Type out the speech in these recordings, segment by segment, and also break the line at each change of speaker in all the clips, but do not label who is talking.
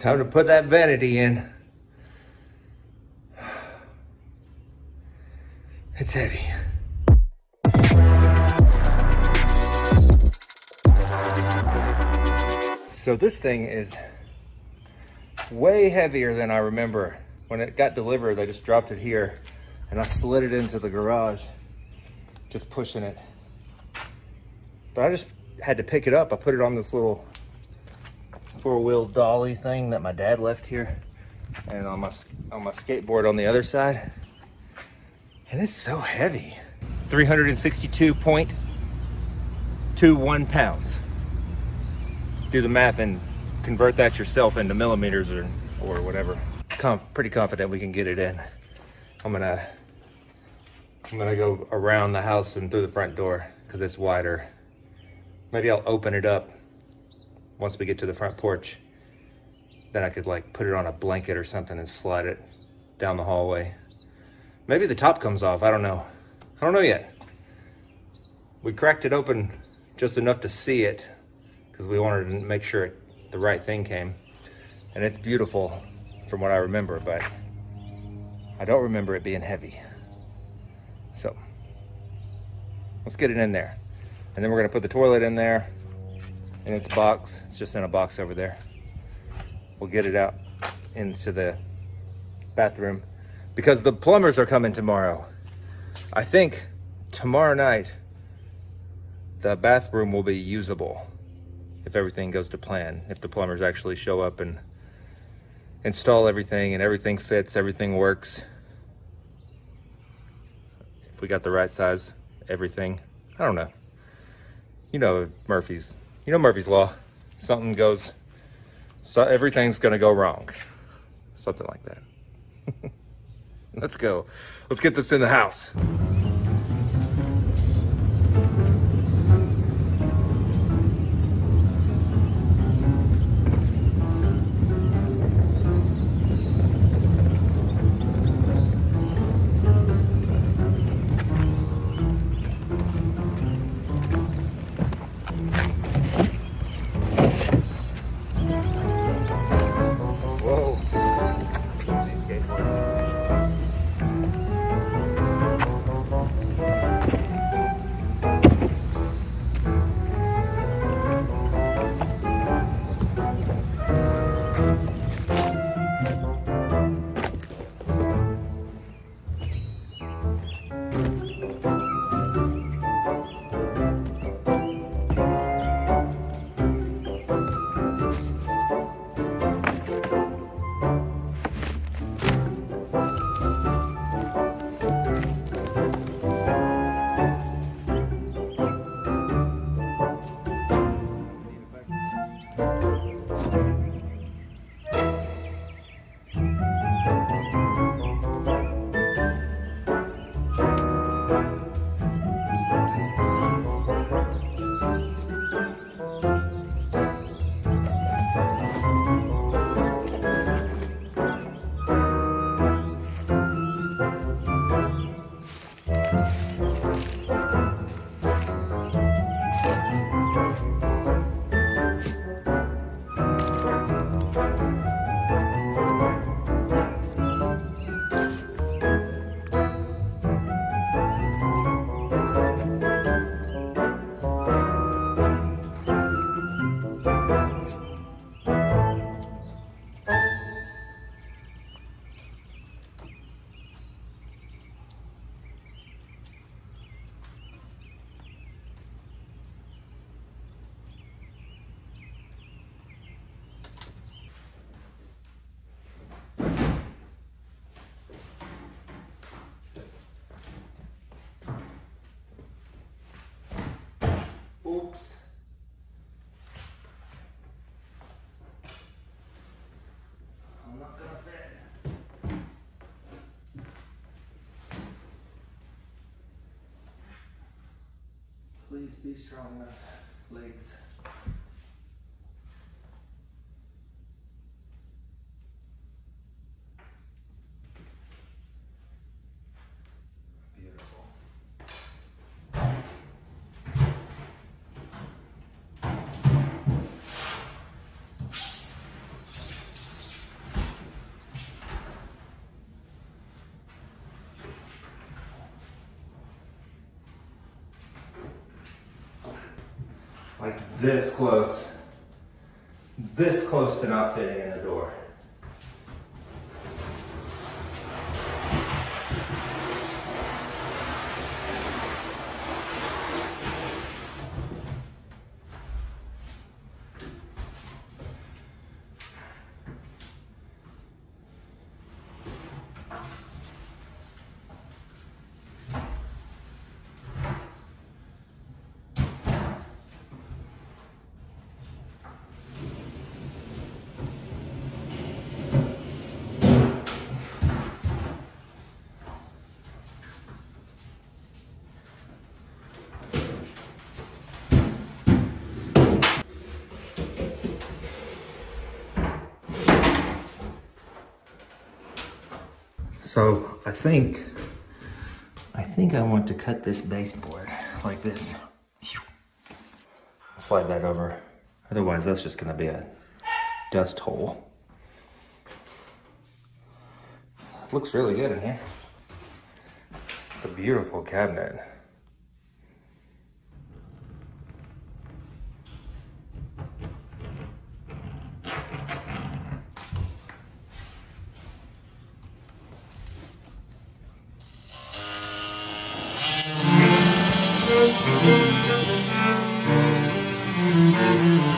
Time to put that vanity in. It's heavy. So this thing is way heavier than I remember. When it got delivered, I just dropped it here and I slid it into the garage, just pushing it. But I just had to pick it up. I put it on this little four-wheel dolly thing that my dad left here and on my, on my skateboard on the other side. And it's so heavy. 362.21 pounds do the math and convert that yourself into millimeters or, or whatever. Pretty confident we can get it in. I'm gonna, I'm gonna go around the house and through the front door because it's wider. Maybe I'll open it up once we get to the front porch. Then I could like put it on a blanket or something and slide it down the hallway. Maybe the top comes off, I don't know. I don't know yet. We cracked it open just enough to see it because we wanted to make sure it, the right thing came. And it's beautiful from what I remember, but I don't remember it being heavy. So let's get it in there. And then we're gonna put the toilet in there in its box. It's just in a box over there. We'll get it out into the bathroom because the plumbers are coming tomorrow. I think tomorrow night, the bathroom will be usable if everything goes to plan, if the plumbers actually show up and install everything and everything fits, everything works. If we got the right size, everything. I don't know. You know Murphy's, you know Murphy's Law. Something goes, so everything's gonna go wrong. Something like that. Let's go. Let's get this in the house. Please be strong enough, legs. Like this close, this close to not fitting in the door. So I think, I think I want to cut this baseboard like this. Slide that over. Otherwise that's just gonna be a dust hole. Looks really good in here. It's a beautiful cabinet. Thank you.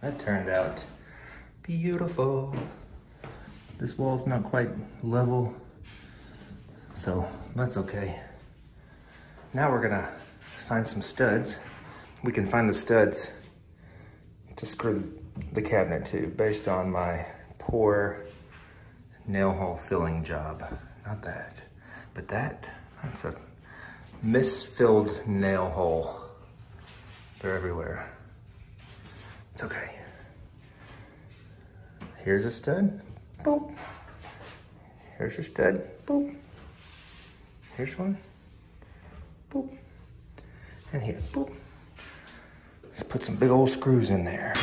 That turned out beautiful. This wall's not quite level, so that's okay. Now we're gonna find some studs. We can find the studs to screw the cabinet to based on my poor nail hole filling job. Not that, but that, that's a misfilled nail hole. They're everywhere. It's okay. Here's a stud, boop. Here's your stud, boop. Here's one, boop. And here, boop. Let's put some big old screws in there.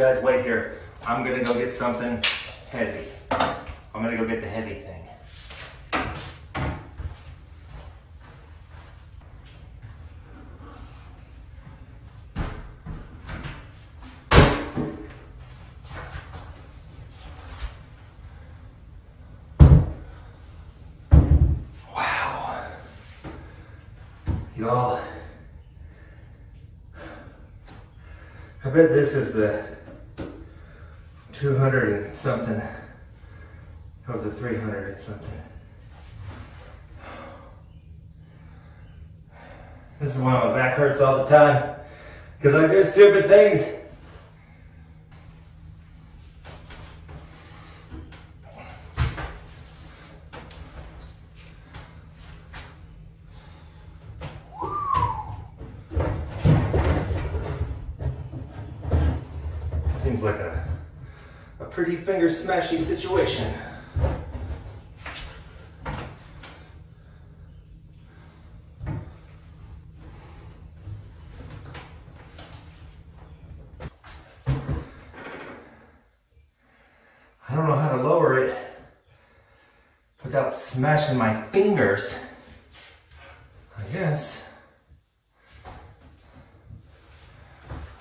Guys wait here. I'm gonna go get something heavy. I'm gonna go get the heavy thing. Wow. Y'all. I bet this is the 200 and something of the 300 and something. This is why my back hurts all the time. Because I do stupid things. Smashy situation. I don't know how to lower it without smashing my fingers. I guess.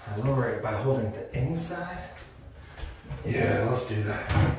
I lower it by holding the inside. Yeah, let's do that.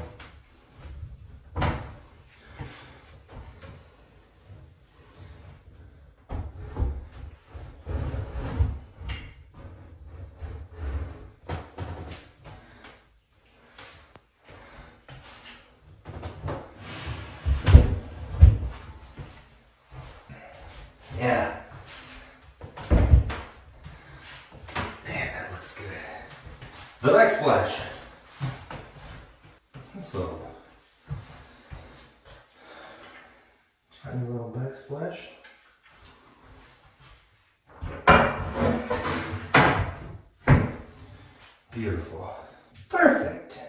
The backsplash. This little tiny little backsplash. Beautiful. Perfect.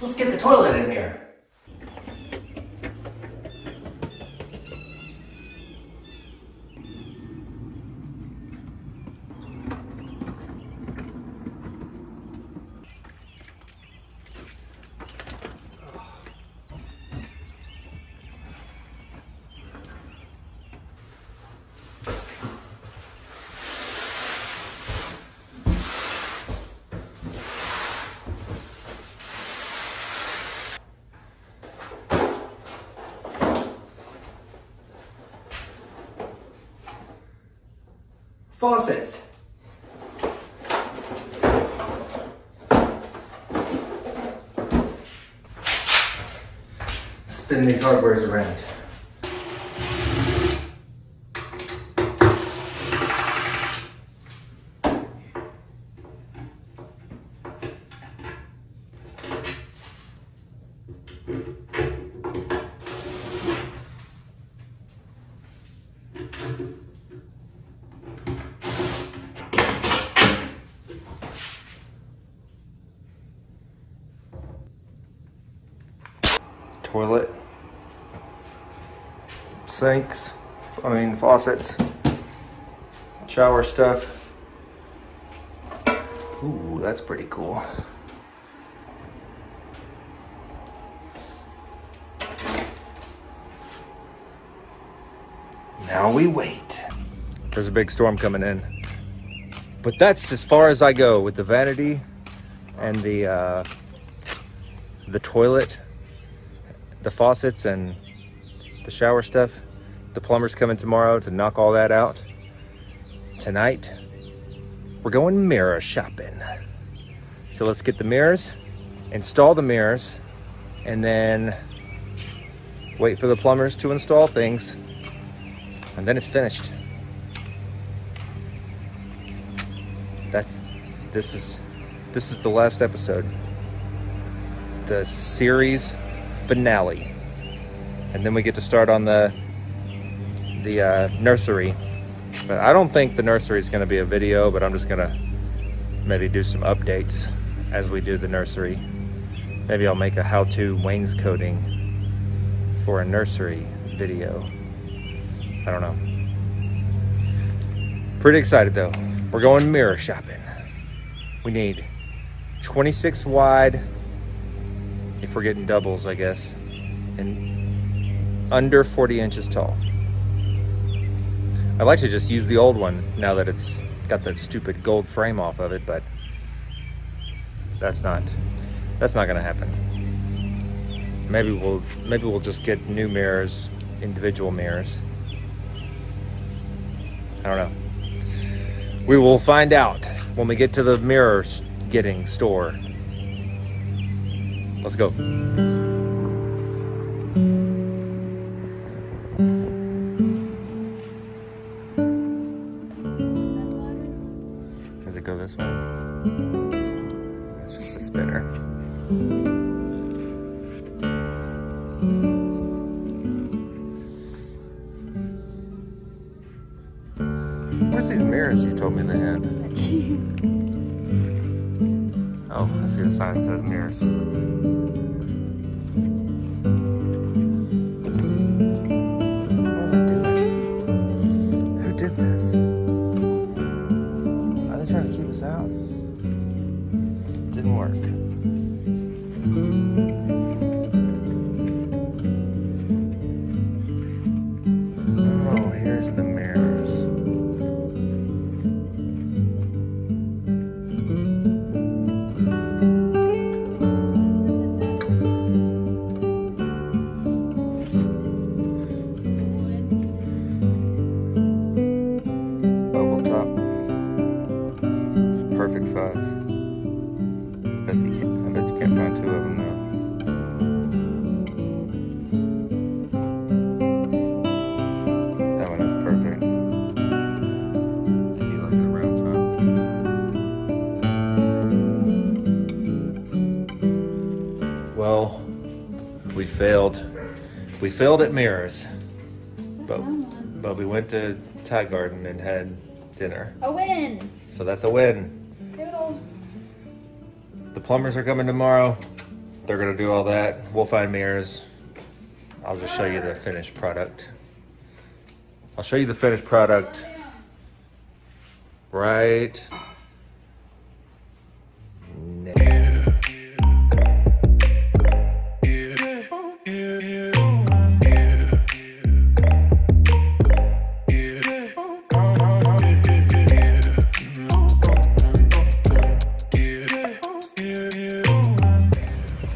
Let's get the toilet in here. Faucets. Spin these hardwares around. Toilet. Sinks. I mean faucets. Shower stuff. Ooh, that's pretty cool. Now we wait. There's a big storm coming in. But that's as far as I go with the vanity and the uh, the toilet, the faucets and the shower stuff. The plumber's coming tomorrow to knock all that out. Tonight, we're going mirror shopping. So let's get the mirrors, install the mirrors, and then wait for the plumbers to install things. And then it's finished. That's this is this is the last episode. The series finale. And then we get to start on the the uh, nursery. But I don't think the nursery is going to be a video, but I'm just going to maybe do some updates as we do the nursery. Maybe I'll make a how-to wainscoting for a nursery video. I don't know. Pretty excited though. We're going mirror shopping. We need 26 wide, if we're getting doubles, I guess, and under 40 inches tall. I'd like to just use the old one now that it's got that stupid gold frame off of it, but that's not that's not gonna happen. Maybe we'll maybe we'll just get new mirrors, individual mirrors. I don't know. We will find out when we get to the mirror getting store. Let's go. Does it go this way? It's just a spinner. Where's these mirrors you told me they had? Oh, I see the sign that says mirrors. Perfect size. Bet you can't, I bet you can't find two of them though. That one is perfect. If you like the round top. Well, we failed. We failed at mirrors, but but we went to Thai Garden and had dinner.
A win!
So that's a win. The plumbers are coming tomorrow. They're gonna do all that. We'll find mirrors. I'll just show you the finished product. I'll show you the finished product right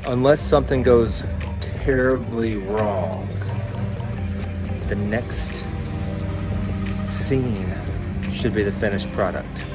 Unless something goes terribly wrong, the next scene should be the finished product.